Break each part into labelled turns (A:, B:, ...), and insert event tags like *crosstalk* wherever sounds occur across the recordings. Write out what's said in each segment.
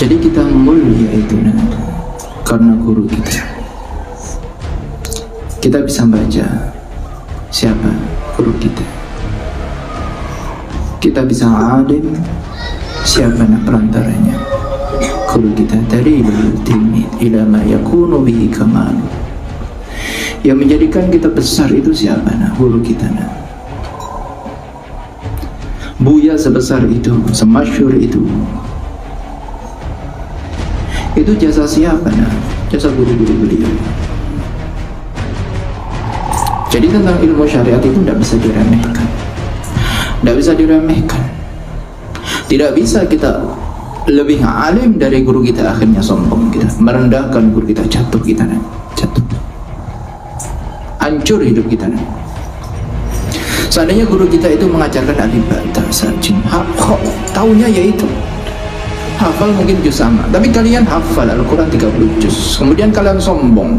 A: Jadi kita mulia itu karena guru kita. Kita bisa baca siapa guru kita. Kita bisa alim siapa perantaranya. Guru kita dari tilmid ila ma yakunu bihi kamal. Yang menjadikan kita besar itu siapa nah guru kita nah Buya sebesar itu, semasyur itu Itu jasa siapa nah? Jasa guru-guru beliau Jadi tentang ilmu syariat itu tidak bisa diremehkan Tidak bisa diremehkan Tidak bisa kita lebih alim dari guru kita akhirnya sombong kita merendahkan guru kita jatuh kita nah. jatuh hancur hidup kita nah. Seandainya guru kita itu mengajarkan alif bata sajin, kok tahunya yaitu hafal mungkin juz sama, tapi kalian hafal Al-Quran 30 juz. Kemudian kalian sombong,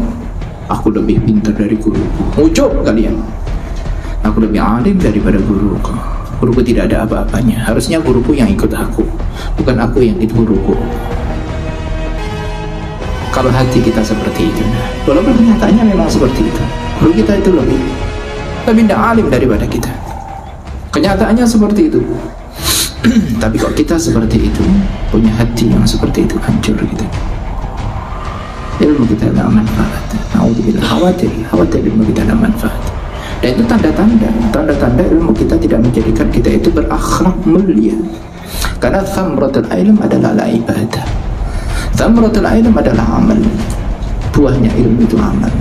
A: aku lebih pintar dari guru. Ujub kalian. Aku lebih alim daripada guruku. Guruku tidak ada apa-apanya. Harusnya guruku yang ikut aku, bukan aku yang ikut guruku. Kalau hati kita seperti itu, walaupun kenyataannya memang seperti itu, guru kita itu lebih lebih tidak alim daripada kita kenyataannya seperti itu *clears throat* tapi kok kita seperti itu? Punya hati yang seperti itu hancur kita ilmu kita tidak manfaat. Alhamdulillah khawatir khawatir ilmu kita tidak manfaat. Dan itu tanda-tanda. Tanda-tanda ilmu kita tidak menjadikan kita itu berakhlak mulia. Karena thamratul ilm adalah la ibadah. Thamratul ilm adalah amal. Buahnya ilmu itu amal